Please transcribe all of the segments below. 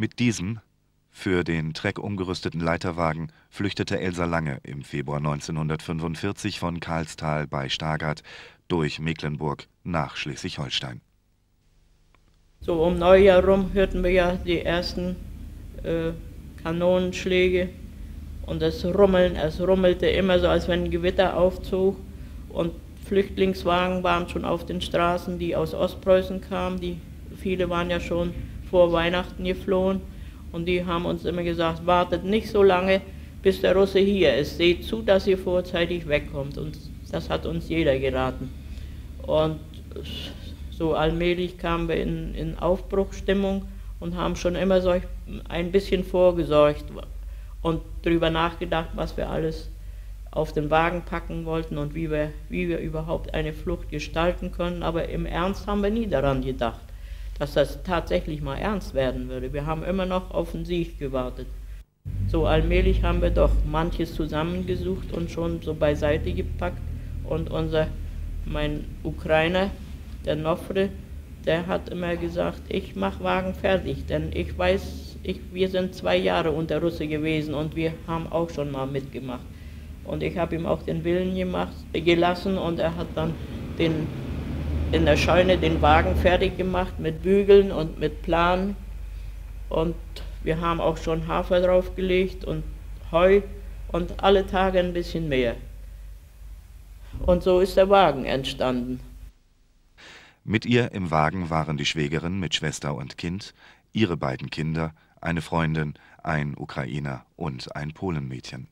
Mit diesem, für den Treck umgerüsteten Leiterwagen flüchtete Elsa Lange im Februar 1945 von Karlstal bei Stargard durch Mecklenburg nach Schleswig-Holstein. So um Neujahr rum hörten wir ja die ersten äh, Kanonenschläge und das Rummeln, es rummelte immer so, als wenn ein Gewitter aufzog und Flüchtlingswagen waren schon auf den Straßen, die aus Ostpreußen kamen, die viele waren ja schon vor Weihnachten geflohen und die haben uns immer gesagt, wartet nicht so lange, bis der Russe hier ist, seht zu, dass ihr vorzeitig wegkommt und das hat uns jeder geraten. Und so allmählich kamen wir in, in Aufbruchstimmung und haben schon immer so ein bisschen vorgesorgt und darüber nachgedacht, was wir alles auf den Wagen packen wollten und wie wir, wie wir überhaupt eine Flucht gestalten können. Aber im Ernst haben wir nie daran gedacht, dass das tatsächlich mal ernst werden würde. Wir haben immer noch auf den Sieg gewartet. So allmählich haben wir doch manches zusammengesucht und schon so beiseite gepackt. Und unser, mein Ukrainer, der Nofre, der hat immer gesagt, ich mache Wagen fertig, denn ich weiß, ich, wir sind zwei Jahre unter Russe gewesen und wir haben auch schon mal mitgemacht. Und ich habe ihm auch den Willen gemacht, gelassen und er hat dann den, in der Scheune den Wagen fertig gemacht mit Bügeln und mit Plan. Und wir haben auch schon Hafer draufgelegt und Heu und alle Tage ein bisschen mehr. Und so ist der Wagen entstanden. Mit ihr im Wagen waren die Schwägerin mit Schwester und Kind, ihre beiden Kinder, eine Freundin, ein Ukrainer und ein Polenmädchen.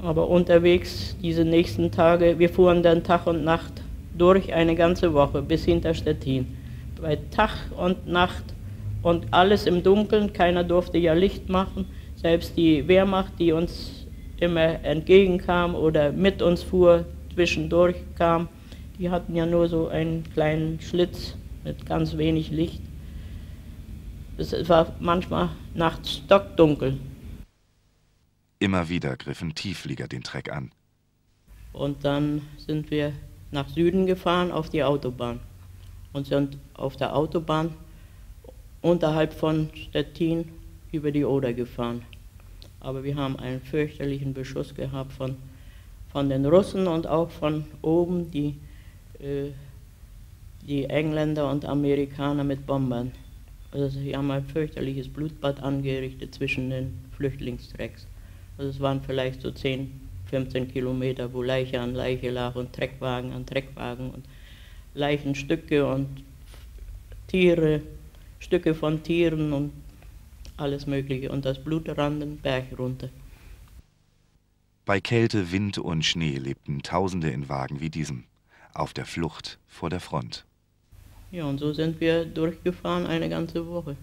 Aber unterwegs, diese nächsten Tage, wir fuhren dann Tag und Nacht durch eine ganze Woche bis hinter Stettin. Bei Tag und Nacht und alles im Dunkeln, keiner durfte ja Licht machen. Selbst die Wehrmacht, die uns immer entgegenkam oder mit uns fuhr, zwischendurch kam, die hatten ja nur so einen kleinen Schlitz mit ganz wenig Licht. Es war manchmal nachts stockdunkel. Immer wieder griffen Tiefflieger den Treck an. Und dann sind wir nach Süden gefahren auf die Autobahn und sind auf der Autobahn unterhalb von Stettin über die Oder gefahren. Aber wir haben einen fürchterlichen Beschuss gehabt von, von den Russen und auch von oben die, äh, die Engländer und Amerikaner mit Bombern. Also sie haben ein fürchterliches Blutbad angerichtet zwischen den Flüchtlingstrecks. Also es waren vielleicht so 10, 15 Kilometer, wo Leiche an Leiche lag und Treckwagen an Treckwagen und Leichenstücke und Tiere, Stücke von Tieren und alles Mögliche. Und das Blut rann den Berg runter. Bei Kälte, Wind und Schnee lebten Tausende in Wagen wie diesem, auf der Flucht vor der Front. Ja, und so sind wir durchgefahren eine ganze Woche,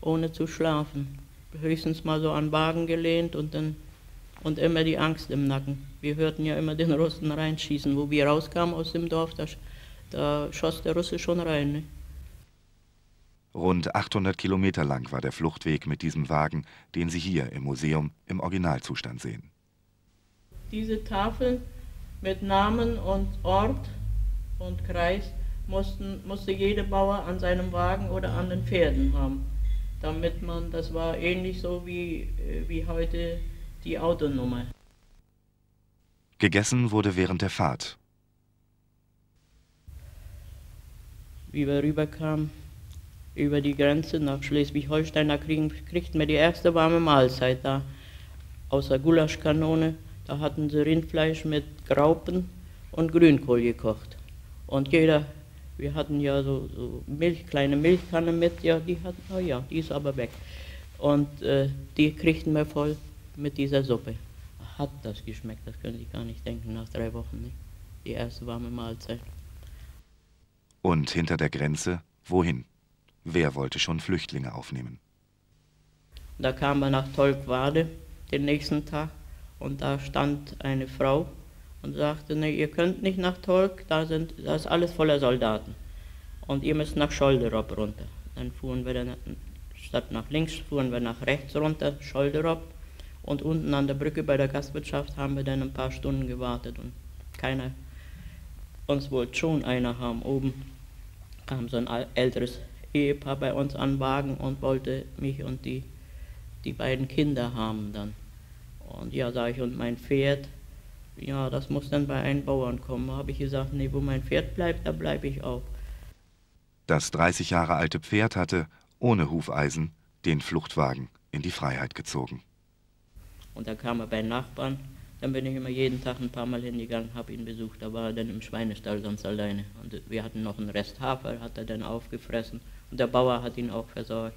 ohne zu schlafen höchstens mal so an Wagen gelehnt und dann und immer die Angst im Nacken. Wir hörten ja immer den Russen reinschießen. Wo wir rauskamen aus dem Dorf, da, da schoss der Russe schon rein. Ne? Rund 800 Kilometer lang war der Fluchtweg mit diesem Wagen, den Sie hier im Museum im Originalzustand sehen. Diese Tafeln mit Namen und Ort und Kreis mussten, musste jeder Bauer an seinem Wagen oder an den Pferden haben damit man, das war ähnlich so wie, äh, wie heute die Autonummer. Gegessen wurde während der Fahrt. Wie wir rüberkamen, über die Grenze nach Schleswig-Holstein, da kriegen, kriegten wir die erste warme Mahlzeit da. Außer Gulaschkanone, da hatten sie Rindfleisch mit Graupen und Grünkohl gekocht. Und jeder wir hatten ja so, so Milch, kleine Milchkanne mit, ja, die hatten, oh ja, die ist aber weg. Und äh, die kriegten wir voll mit dieser Suppe. Hat das geschmeckt, das können Sie gar nicht denken nach drei Wochen, nicht? Die erste warme Mahlzeit. Und hinter der Grenze, wohin? Wer wollte schon Flüchtlinge aufnehmen? Da kamen wir nach Tolkwade den nächsten Tag und da stand eine Frau und sagte, ne, ihr könnt nicht nach Tolk, da, sind, da ist alles voller Soldaten. Und ihr müsst nach Scholderop runter. Dann fuhren wir dann, statt nach links, fuhren wir nach rechts runter, Scholderop. Und unten an der Brücke bei der Gastwirtschaft haben wir dann ein paar Stunden gewartet und keiner, uns wollte schon einer haben. Oben kam so ein älteres Ehepaar bei uns an Wagen und wollte mich und die, die beiden Kinder haben dann. Und ja, sage ich, und mein Pferd, ja, das muss dann bei einem Bauern kommen. Habe ich gesagt, nee, wo mein Pferd bleibt, da bleibe ich auch. Das 30 Jahre alte Pferd hatte, ohne Hufeisen, den Fluchtwagen in die Freiheit gezogen. Und da kam er bei Nachbarn, dann bin ich immer jeden Tag ein paar Mal hingegangen, habe ihn besucht. Da war er dann im Schweinestall ganz alleine. Und wir hatten noch einen Rest Hafer, hat er dann aufgefressen. Und der Bauer hat ihn auch versorgt.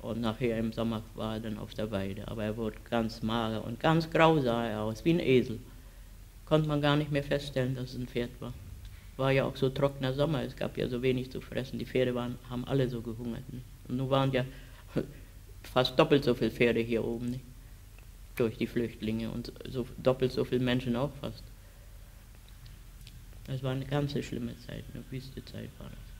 Und nachher im Sommer war er dann auf der Weide. Aber er wurde ganz mager und ganz grau sah er aus, wie ein Esel. Konnte man gar nicht mehr feststellen, dass es ein Pferd war. War ja auch so trockener Sommer, es gab ja so wenig zu fressen. Die Pferde waren, haben alle so gehungert. Und nun waren ja fast doppelt so viele Pferde hier oben, nicht? Durch die Flüchtlinge und so, doppelt so viele Menschen auch fast. Das war eine ganz schlimme Zeit, eine wüste Zeit war das.